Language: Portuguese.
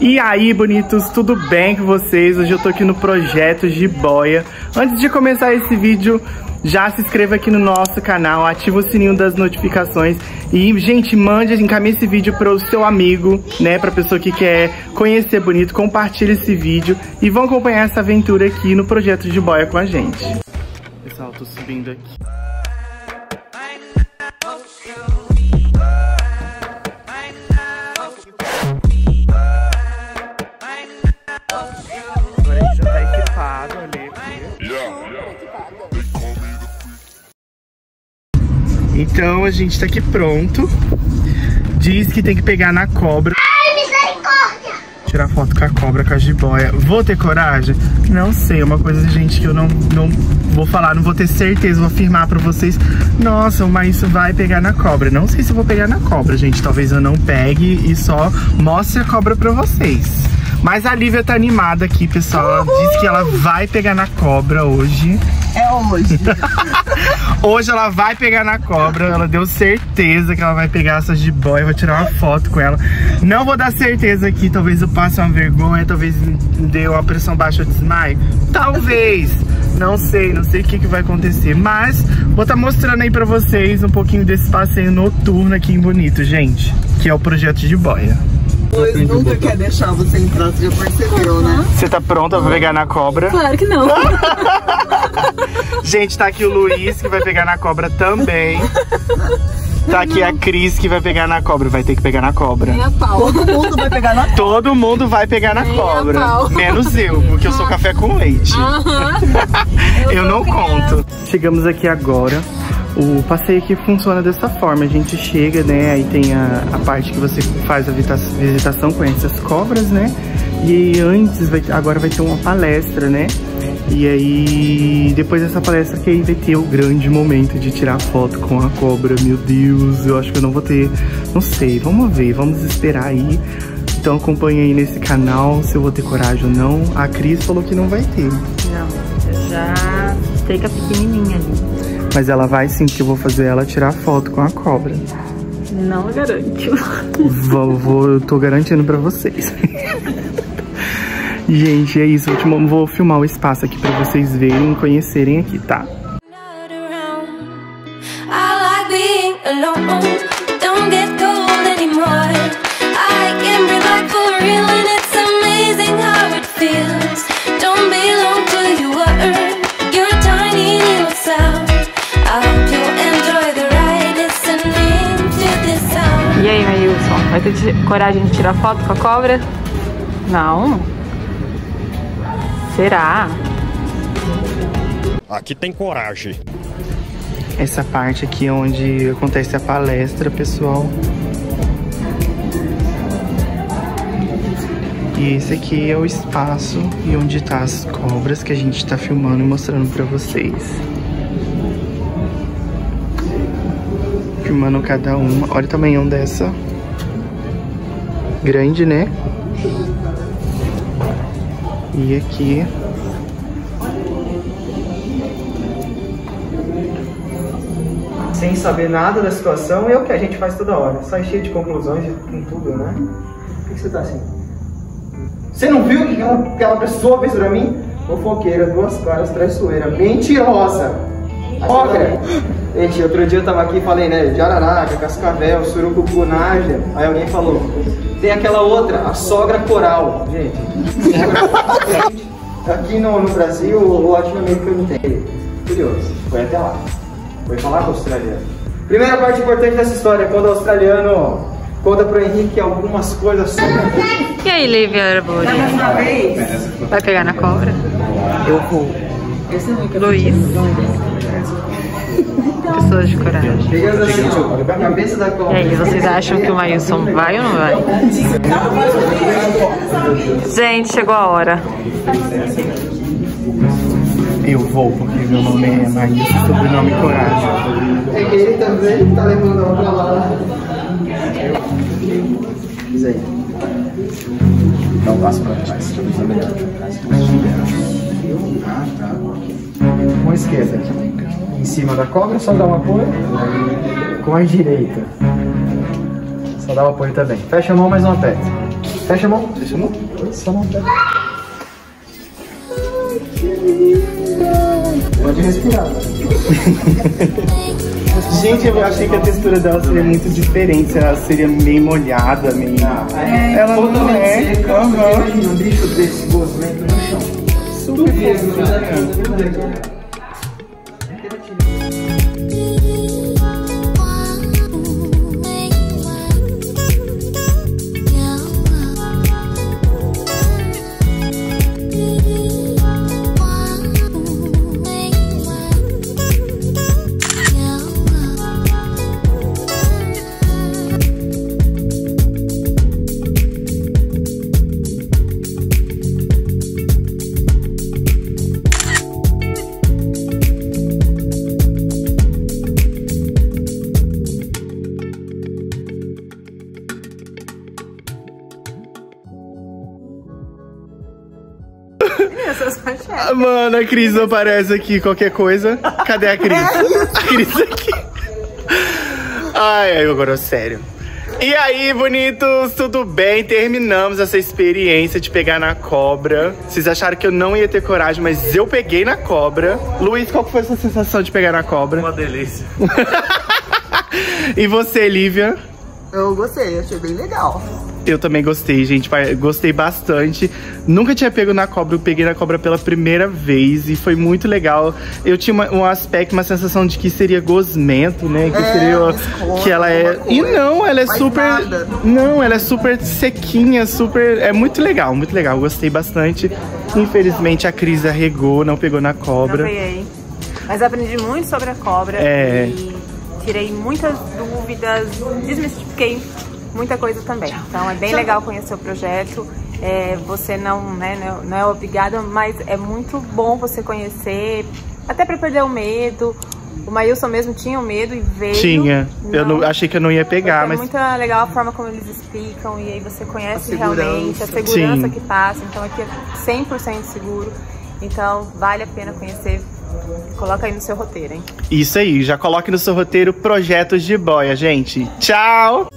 E aí, bonitos, tudo bem com vocês? Hoje eu tô aqui no Projeto Jiboia. Antes de começar esse vídeo, já se inscreva aqui no nosso canal, ativa o sininho das notificações e, gente, mande, encaminhe esse vídeo para o seu amigo, né, pra pessoa que quer conhecer bonito, compartilhe esse vídeo e vão acompanhar essa aventura aqui no Projeto Jiboia com a gente. Pessoal, tô subindo aqui. Então a gente tá aqui pronto. Diz que tem que pegar na cobra. Ai, misericórdia! Tirar foto com a cobra, com a jiboia. Vou ter coragem? Não sei, é uma coisa, gente, que eu não, não vou falar, não vou ter certeza, vou afirmar pra vocês. Nossa, mas isso vai pegar na cobra. Não sei se eu vou pegar na cobra, gente. Talvez eu não pegue e só mostre a cobra pra vocês. Mas a Lívia tá animada aqui, pessoal. Ela disse que ela vai pegar na cobra hoje. É hoje. hoje ela vai pegar na cobra. Ela deu certeza que ela vai pegar essa jiboia. Vou tirar uma foto com ela. Não vou dar certeza aqui. Talvez eu passe uma vergonha. Talvez dê uma pressão baixa de desmaio. Talvez. Não sei, não sei o que, que vai acontecer. Mas vou estar tá mostrando aí pra vocês um pouquinho desse passeio noturno aqui em Bonito, gente. Que é o projeto de boia. Pois nunca quer deixar você entrar, você já percebeu, né? Você tá pronta pra pegar na cobra? Claro que não. Gente, tá aqui o Luiz que vai pegar na cobra também. Tá aqui a Cris que vai pegar na cobra. Vai ter que pegar na cobra. Nem a pau. Todo mundo vai pegar na cobra. Todo mundo vai pegar na Nem a cobra. pau. Menos eu, porque eu sou café com leite. Aham. Eu não conto. Chegamos aqui agora. O passeio aqui funciona dessa forma. A gente chega, né? Aí tem a, a parte que você faz a visita- visitação, conhece as cobras, né? E antes, vai, agora vai ter uma palestra, né? E aí, depois dessa palestra que aí vai ter o grande momento de tirar foto com a cobra. Meu Deus, eu acho que eu não vou ter... Não sei, vamos ver, vamos esperar aí. Então acompanha aí nesse canal se eu vou ter coragem ou não. A Cris falou que não vai ter. Não, eu já sei que pequenininha ali. Mas ela vai sim, que eu vou fazer ela tirar foto com a cobra. Não garanto. Vou, vou, eu tô garantindo pra vocês. Gente, é isso. Eu vou filmar o espaço aqui pra vocês verem e conhecerem aqui, tá? not around. I like being alone. Vai ter coragem de tirar foto com a cobra? Não. Será? Aqui tem coragem. Essa parte aqui é onde acontece a palestra, pessoal. E esse aqui é o espaço e onde tá as cobras que a gente tá filmando e mostrando pra vocês. Filmando cada uma. Olha o tamanhão dessa. Grande, né? E aqui sem saber nada da situação, é o que a gente faz toda hora. Sai cheio de conclusões com tudo, né? Por que você tá assim? Você não viu o que aquela, pessoa fez pra mim? Fofoqueira, duas caras, traiçoeira, mentirosa. Sogra! Gente, outro dia eu tava aqui e falei, né, de Araraca, Cascavel, Surucucu, Nádia. Aí alguém falou, tem aquela outra, a sogra coral. Gente, aqui no, no Brasil, o latino-americano não tem. Curioso, foi até lá. Foi falar com o australiano. Primeira parte importante dessa história, quando o australiano conta pro Henrique algumas coisas sobre... E aí, Lívia Arbori? Uma vez. Vai pegar na cobra? Eu vou. Luiz. Pessoas de coragem. Da E aí, vocês acham que o Mailson vai ou não vai? Gente, chegou a hora. Eu vou, porque meu nome é Maísa, sobrenome Coragem. É que ele também tá levando ela pra lá. Diz aí. Dá um passo pra trás, é melhor. Ah, tá. Com a esquerda. Em cima da cobra, só dá um apoio. Com a direita. Só dá um apoio também. Fecha a mão, mas não aperta. Fecha a mão. Deixa a mão. Fecha a mão. Pode respirar. Gente, eu achei que a textura dela seria muito diferente. Ela seria meio molhada, meio. ela não é. Aham. Imagina um bicho desse gosmento no chão. Super fofinha. Ah, Mano, a Cris não aparece aqui, qualquer coisa. Cadê a Cris? A Cris aqui. Ai, ai, agora sério. E aí, bonitos, tudo bem? Terminamos essa experiência de pegar na cobra. Vocês acharam que eu não ia ter coragem, mas eu peguei na cobra. Luiz, qual que foi a sua sensação de pegar na cobra? Uma delícia. E você, Lívia? Eu gostei, achei bem legal. Eu também gostei, gente. Gostei bastante. Nunca tinha pego na cobra, eu peguei na cobra pela primeira vez e foi muito legal. Eu tinha uma- um aspecto, uma sensação de que seria gosmento, né? Que É, seria. uma escova, que ela é. E não, ela é super. nada. Não, ela é super sequinha, super. É muito legal, muito legal. Gostei bastante. Infelizmente a Cris arregou, não pegou na Não cobra. peguei. Mas aprendi muito sobre a cobra É. e tirei muitas dúvidas, desmistifiquei muita coisa também. Então é bem legal conhecer o projeto. É, você não, né, não- não é obrigada, mas é muito bom você conhecer, até para perder o medo. O Maílson mesmo tinha o medo e veio. Tinha. Eu não, Não. achei que eu não ia pegar, Porque mas. É muito legal a forma como eles explicam e aí você conhece A realmente a segurança Sim. que passa. Então aqui é 100% seguro. Então vale a pena conhecer. Coloca aí no seu roteiro, hein? Isso aí, já coloque no seu roteiro projetos de boia, gente. Tchau!